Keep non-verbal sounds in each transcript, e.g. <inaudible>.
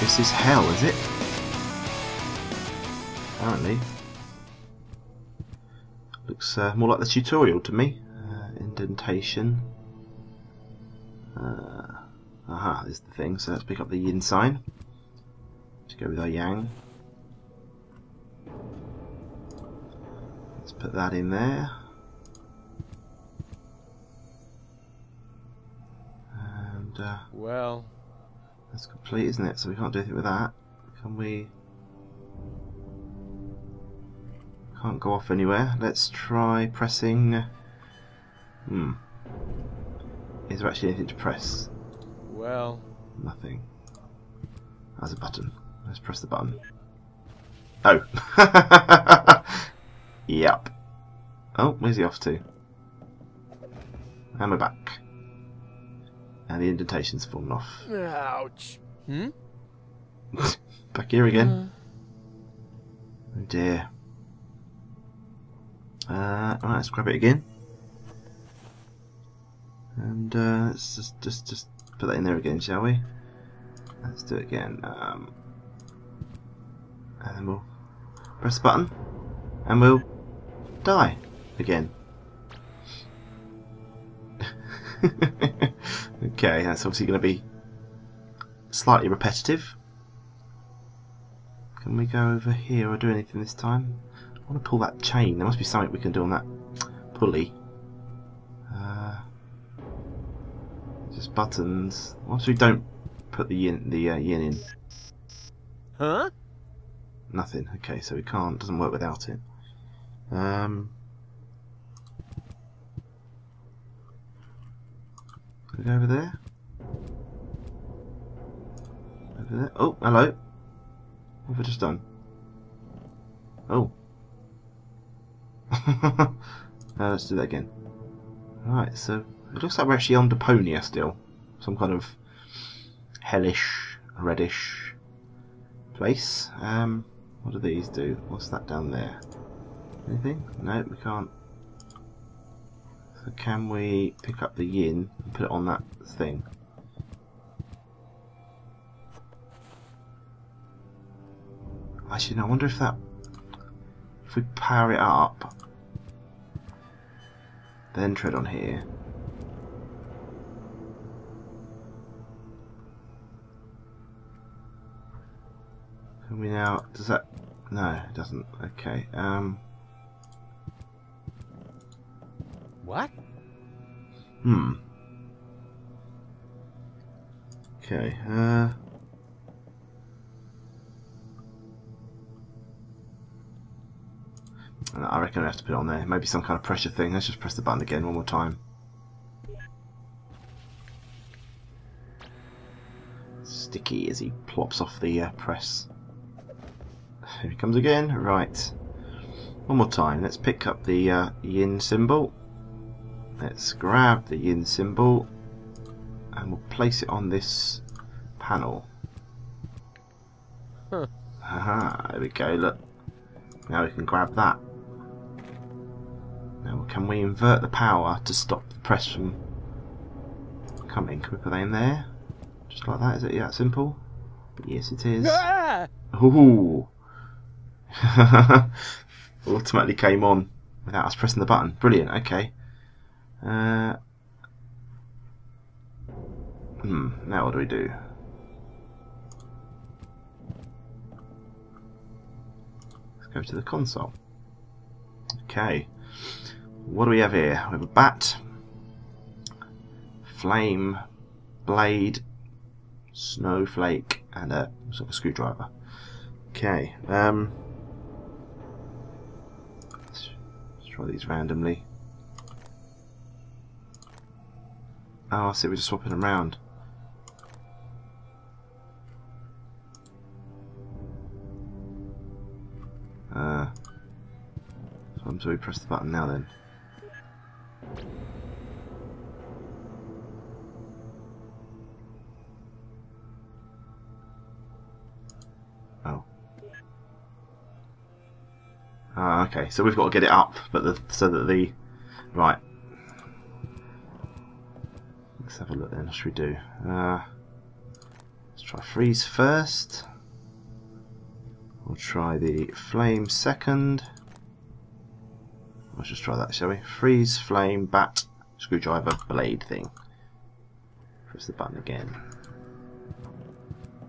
This is hell, is it? Apparently. Looks uh, more like the tutorial to me. Uh, indentation. Uh, aha, is the thing. So let's pick up the yin sign. Let's go with our yang. Let's put that in there. And uh, Well, that's complete, isn't it? So we can't do anything with that. Can we? Can't go off anywhere. Let's try pressing. Hmm. Is there actually anything to press? well, Nothing. There's a button. Let's press the button. Oh. <laughs> yep. Oh, where's he off to? And we're back. And the indentation's fallen off. ouch. Hmm? <laughs> Back here again. Oh dear. Uh, alright, let's grab it again. And uh, let's just, just just put that in there again, shall we? Let's do it again. Um, and then we'll press the button, and we'll die again. <laughs> okay, that's obviously going to be slightly repetitive. Can we go over here or do anything this time? I want to pull that chain. There must be something we can do on that pulley. Uh, just buttons. Once we don't put the yin, the uh, yin in, Huh? nothing. Okay, so we can't. Doesn't work without it. Um, over there? Over there. Oh, hello. What have I just done? Oh. <laughs> uh, let's do that again. Right, so it looks like we're actually on Deponia still. Some kind of hellish, reddish place. Um, what do these do? What's that down there? Anything? No, we can't. So can we pick up the yin and put it on that thing? Actually, I wonder if that... If we power it up, then tread on here. Can we now... Does that... No, it doesn't. Okay. Um... What? Hmm. Okay, uh... I reckon I have to put it on there. Maybe some kind of pressure thing. Let's just press the button again one more time. Sticky as he plops off the uh, press. Here he comes again. Right. One more time. Let's pick up the uh, yin symbol. Let's grab the yin symbol and we'll place it on this panel. Huh. Haha, there we go, look. Now we can grab that. Now can we invert the power to stop the press from coming? Can we put that in there? Just like that, is it that simple? Yes it is. Ah! Ooh. <laughs> Automatically came on without us pressing the button. Brilliant, okay. Uh, hmm, now what do we do? Let's go to the console. Okay. What do we have here? We have a bat, flame, blade, snowflake, and a sort of screwdriver. Okay. Um, let's, let's try these randomly. Oh, I see. We're just swapping around. Uh, so we press the button now, then. Oh. Ah, okay. So we've got to get it up, but the, so that the right. Let's have a look then. What should we do? Uh, let's try freeze first. We'll try the flame second. Let's just try that, shall we? Freeze, flame, bat, screwdriver, blade thing. Press the button again.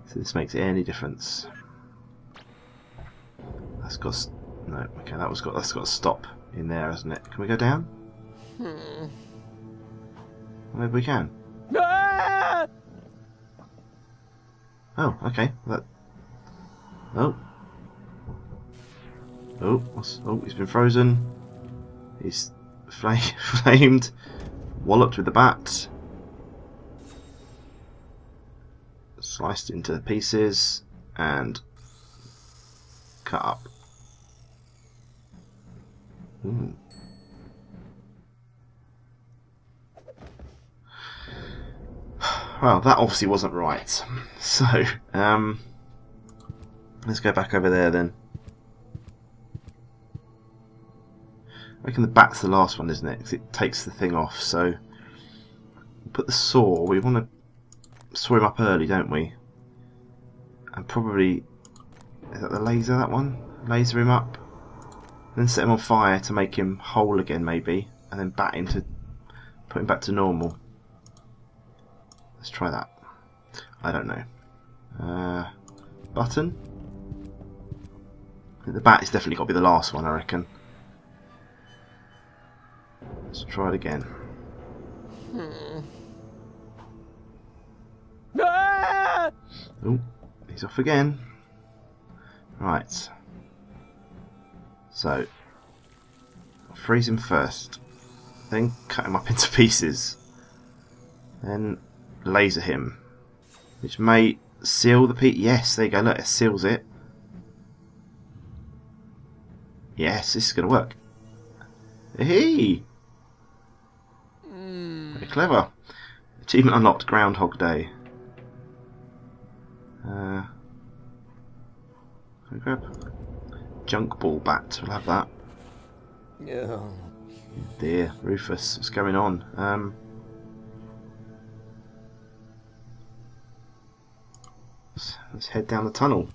So this makes any difference. That's got no. Okay, that was got that's got a stop in there, hasn't it? Can we go down? Hmm. Maybe we can. Ah! Oh, okay. That. Oh. Oh, what's... oh, he's been frozen. He's fla- <laughs> flamed, walloped with the bat, sliced into pieces, and cut up. Hmm. Well, that obviously wasn't right. <laughs> So, um, let's go back over there then. I reckon the bat's the last one, isn't it? 'Cause it takes the thing off. So, put the saw. We want to saw him up early, don't we? And probably is that the laser? That one? Laser him up, then set him on fire to make him whole again, maybe, and then bat him to put him back to normal. Let's try that. I don't know. Uh, button. The bat is definitely got to be the last one, I reckon. Let's try it again. Ah! Oh, he's off again. Right. So, freeze him first, then cut him up <laughs> into pieces, then laser him, which may seal the piece. Yes, there you go. Look, it seals it. Yes, this is going to work. Hey, Hmm. very clever. Achievement unlocked. Groundhog Day. Uh, can I grab junk ball bat. We'll have that. Oh. Dear Rufus, what's going on? Um, let's, let's head down the tunnel.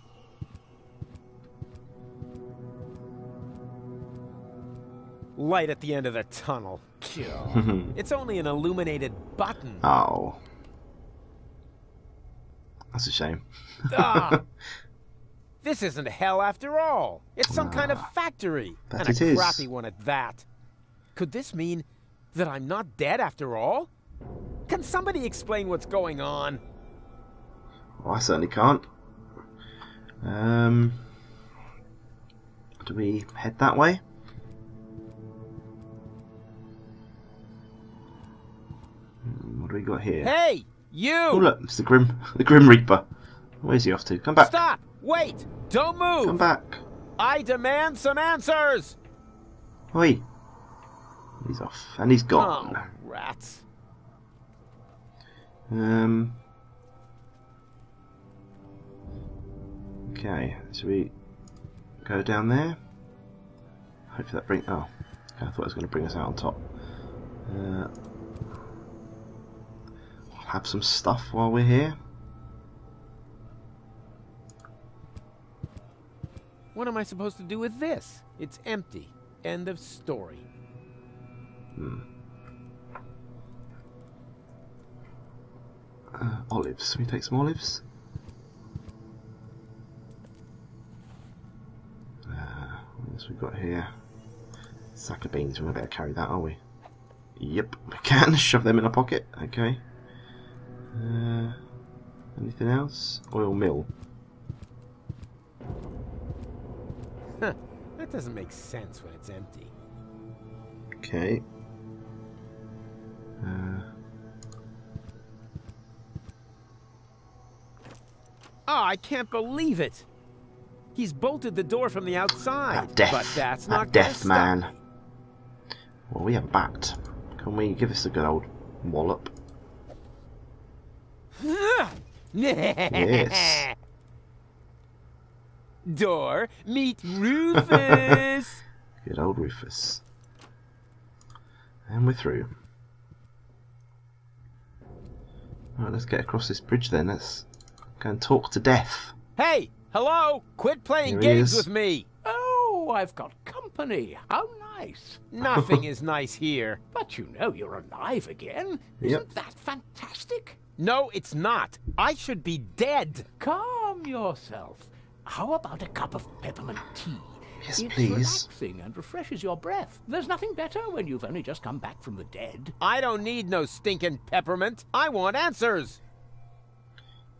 Light at the end of the tunnel. <laughs> It's only an illuminated button. Oh, that's a shame. Ah! <laughs> This isn't hell after all. It's some kind of factory. And it a is. crappy one at that. Could this mean that I'm not dead after all? Can somebody explain what's going on? Well, I certainly can't. Um, do we head that way? Hmm, What do we got here? Hey, you! Oh look, it's the Grim, <laughs> the Grim Reaper. Where's he off to? Come back! Stop! Wait! Don't move! Come back! I demand some answers! Oi! He's off, and he's gone. Oh, rats. Um. Okay, so we go down there. Hopefully that bring. Oh, I thought it was going to bring us out on top. Uh, I'll have some stuff while we're here. What am I supposed to do with this? It's empty. End of story. Uh, olives. Can we take some olives? What else we got here? Sack of beans. We better carry that, are we? Yep, we can. <laughs> Shove them in a pocket. Okay. Uh, anything else? Oil mill. Huh. <laughs> That doesn't make sense when it's empty. Okay. Uh, Oh, I can't believe it! He's bolted the door from the outside. that death. But that's not death stop- man. Well, we have a bat. Can we give this a good old wallop? <laughs> Yes. Door, meet Rufus. <laughs> Good old Rufus. And we're through. Right, let's get across this bridge then. Let's Go and talk to death. Hey, hello! Quit playing Here games with me! Oh, I've got company. How nice. <laughs> Nothing is nice here. But you know you're alive again. Yep. Isn't that fantastic? No, it's not. I should be dead. Calm yourself. How about a cup of peppermint tea? Yes, it's please. relaxing and refreshes your breath. There's nothing better when you've only just come back from the dead. I don't need no stinking peppermint. I want answers.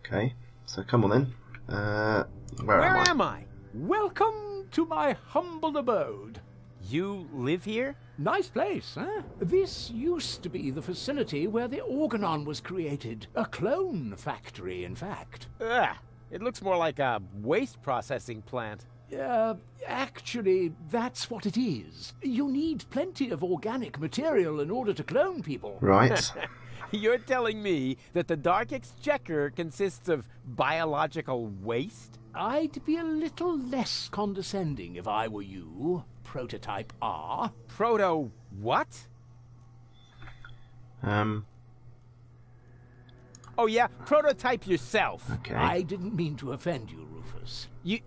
Okay, so come on then. Uh, where, Where am I? am I? Welcome to my humble abode. You live here? Nice place, huh? This used to be the facility where the Organon was created. A clone factory, in fact. Ugh. It looks more like a waste processing plant. Uh, actually, that's what it is. You need plenty of organic material in order to clone people. Right. <laughs> <laughs> You're telling me that the Dark Exchequer consists of biological waste? I'd be a little less condescending if I were you, Prototype R. Proto what? um. Oh yeah, prototype yourself. Okay. I didn't mean to offend you, Rufus. You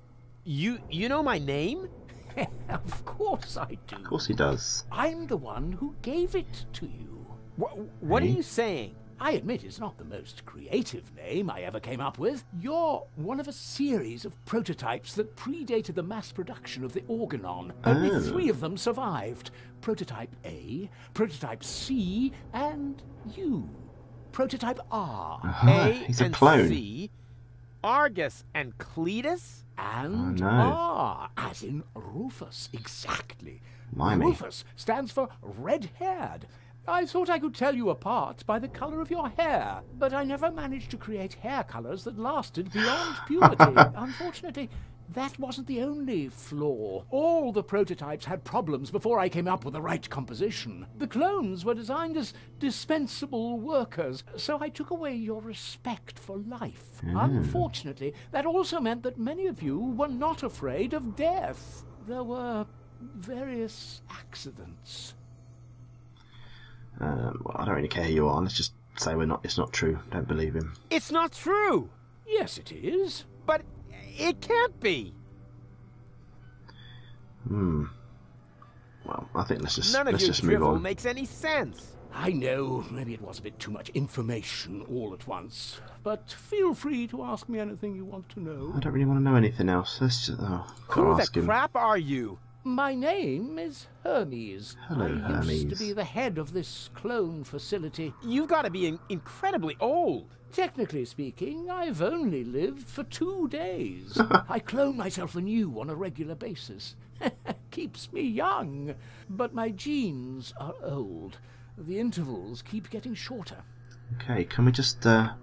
you you know my name? <laughs> of course I do. Of course he does. I'm the one who gave it to you. What what are hmm? you saying? I admit it's not the most creative name I ever came up with. You're one of a series of prototypes that predated the mass production of the Organon. Only Oh. three of them survived Prototype A, Prototype C, and you. Prototype R. A he's a and clone. C, Argus and Cletus? And Oh, no. R, as in Rufus, exactly. Blimey. Rufus stands for red haired. I thought I could tell you apart by the colour of your hair, but I never managed to create hair colours that lasted beyond <laughs> puberty. Unfortunately, that wasn't the only flaw. All the prototypes had problems before I came up with the right composition. The clones were designed as dispensable workers, so I took away your respect for life. Hmm. Unfortunately, that also meant that many of you were not afraid of death. There were various accidents. Um, well, I don't really care who you are. Let's just say we're not. It's not true. Don't believe him. It's not true. Yes, it is. But it can't be. Hmm. Well, I think let's just None of let's your just move drivel on. makes any sense. I know, maybe it was a bit too much information all at once, but feel free to ask me anything you want to know. I don't really want to know anything else. Let's just. Oh, Who the ask him. crap are you? My name is Hermes. Hello, I used Hermes. to be the head of this clone facility. You've got to be in- incredibly old. Technically speaking, I've only lived for two days. <laughs> I clone myself anew on a regular basis. <laughs> Keeps me young. But my genes are old. The intervals keep getting shorter. Okay, can we just? Uh,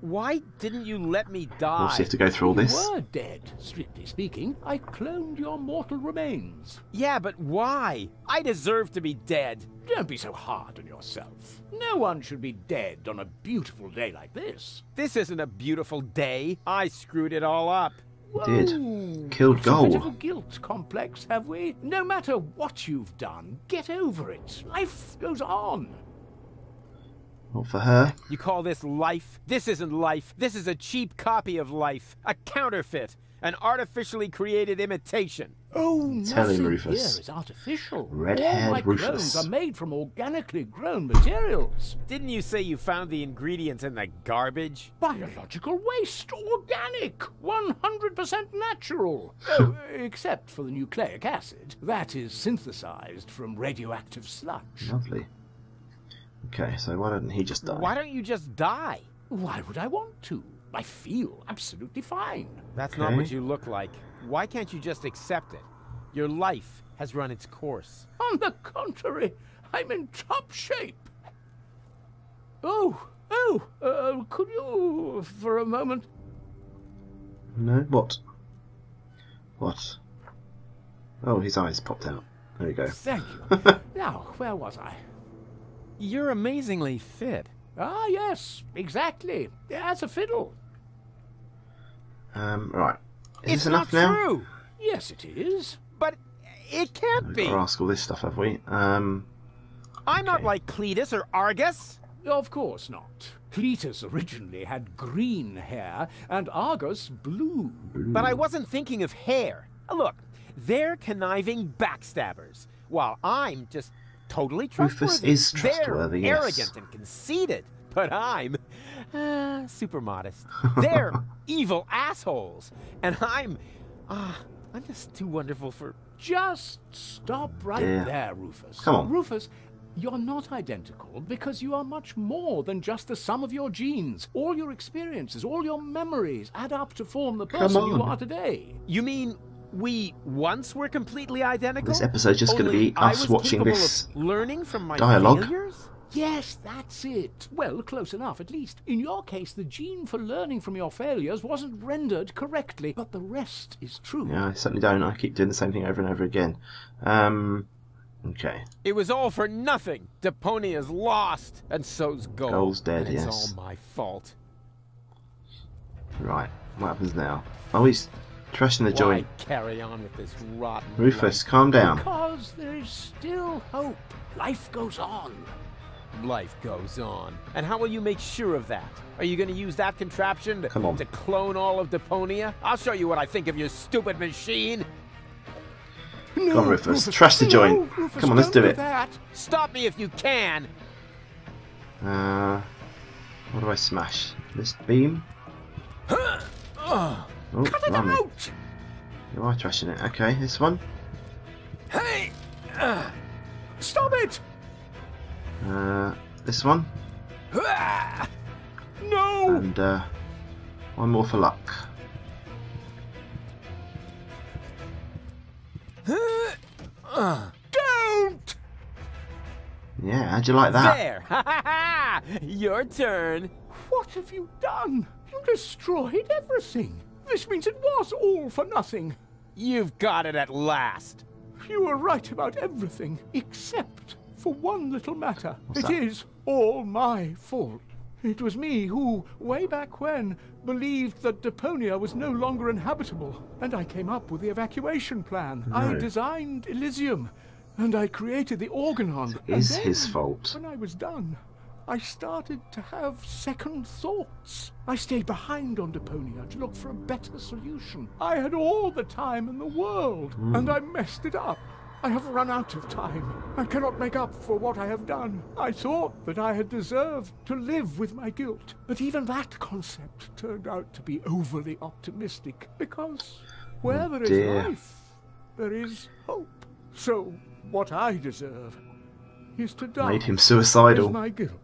Why didn't you let me die? obviously have to go through all this. You were dead, strictly speaking. I cloned your mortal remains. Yeah, but why? I deserve to be dead. Don't be so hard on yourself. No one should be dead on a beautiful day like this. This isn't a beautiful day. I screwed it all up. did. Killed It's A bit Goal. a guilt complex, have we? No matter what you've done, get over it. Life goes on. Not for her. You call this life? This isn't life. This is a cheap copy of life. A counterfeit. An artificially created imitation. Oh, Tell him, nothing Rufus. here is artificial. Red-haired Rufus. clones are made from organically grown materials. Didn't you say you found the ingredients in the garbage? Biological waste, organic, 100% natural. <laughs> oh, except for the nucleic acid. That is synthesized from radioactive sludge. Lovely. Okay, so why don't he just die? Why don't you just die? Why would I want to? I feel absolutely fine. That's not what you look like. Why can't you just accept it? Your life has run its course. On the contrary, I'm in top shape. Oh, oh, uh, could you, for a moment? No, what? What? Oh, his eyes popped out. There you go. Thank you. <laughs> now, where was I? You're amazingly fit. Ah, yes, exactly. As a fiddle. Um, right. Is it's this enough not now? true. Yes, it is. But it can't We've be. got to ask all this stuff, have we? Um, I'm not like Cletus or Argus. Of course not. Cletus originally had green hair, and Argus blue. But I wasn't thinking of hair. Look, they're conniving backstabbers, while I'm just totally true. Rufus is trustworthy, They're yes. arrogant and conceited, but I'm uh, super modest. They're <laughs> evil assholes, and I'm ah, I'm just too wonderful for. Just stop right Yeah. there, Rufus. Come on. Rufus, you're not identical because you are much more than just the sum of your genes. All your experiences, all your memories add up to form the person you are today. You mean we once were completely identical? This episode's just gonna be us watching this learning from my dialogue. failures. Yes, that's it. Well, close enough, at least. In your case, the gene for learning from your failures wasn't rendered correctly, but the rest is true. Yeah, I certainly don't. I keep doing the same thing over and over again. Um, okay. It was all for nothing. Deponia's lost, and so's Goal. Goal's dead, and it's yes. all my fault. Right. What happens now? Oh, he's trashing the Why joint. carry on with this rotten Rufus, calm down. Because there is still hope. Life goes on. Life, life goes on. And how will you make sure of that? Are you going to use that contraption to, Come on. to clone all of Deponia? I'll show you what I think of your stupid machine. No, Come on, Rufus, trash the no, joint. Rufus, Come on, let's don't do it. That. Stop me if you can. Uh, what do I smash? This beam? Oh, Cut it blimey. out! You are trashing it. Okay, this one. Hey! Stop it! Uh, this one. Ah! No! And uh, one more for luck. Don't! Yeah, how'd you like that? There! Ha ha ha! Your turn. What have you done? You destroyed everything. This means it was all for nothing. You've got it at last. You were right about everything, except for one little matter. What's It that? is all my fault. It was me who, way back when, believed that Deponia was no longer inhabitable, and I came up with the evacuation plan. I designed Elysium, and I created the Organon. It and his fault. When I was done, I started to have second thoughts. I stayed behind on Deponia to look for a better solution. I had all the time in the world, hmm. and I messed it up. I have run out of time. I cannot make up for what I have done. I thought that I had deserved to live with my guilt, but even that concept turned out to be overly optimistic, because where oh, there is life, there is hope. So, what I deserve is to die. Made him suicidal. my guilt.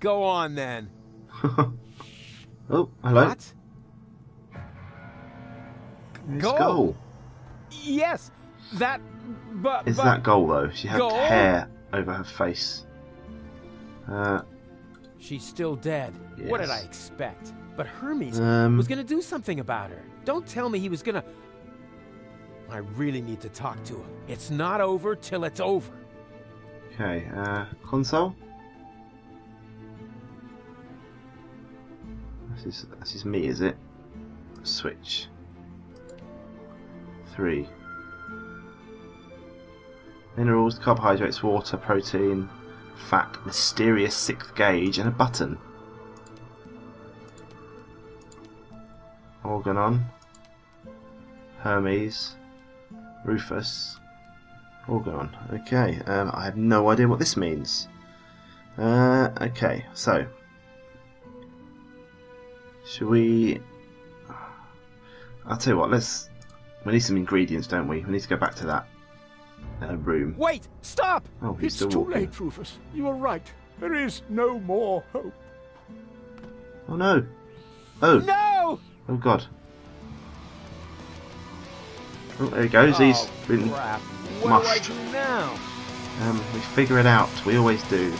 Go on then. <laughs> Oh, hello. What? It's Goal. goal. Yes, that. But. Is but that goal though? She had Goal? hair over her face. Uh, She's still dead. What did I expect? But Hermes Um, was gonna do something about her. Don't tell me he was gonna. I really need to talk to him. It's not over till it's over. okay. Uh, console. This is this is me, is it? Switch. Three. Minerals, carbohydrates, water, protein, fat, mysterious sixth gauge, and a button. Organon. Hermes. Rufus. Organon. Okay, um, I have no idea what this means. Uh, okay, so. Should we. I'll tell you what, let's. We need some ingredients, don't we? We need to go back to that uh, room. Wait! Stop! Oh, he's It's still too walking. late, Rufus. You are right. There is no more hope. Oh no! Oh! No! Oh god. Oh, there he goes. He's been. crap. Mushed. do I do now? Um, we figure it out. We always do.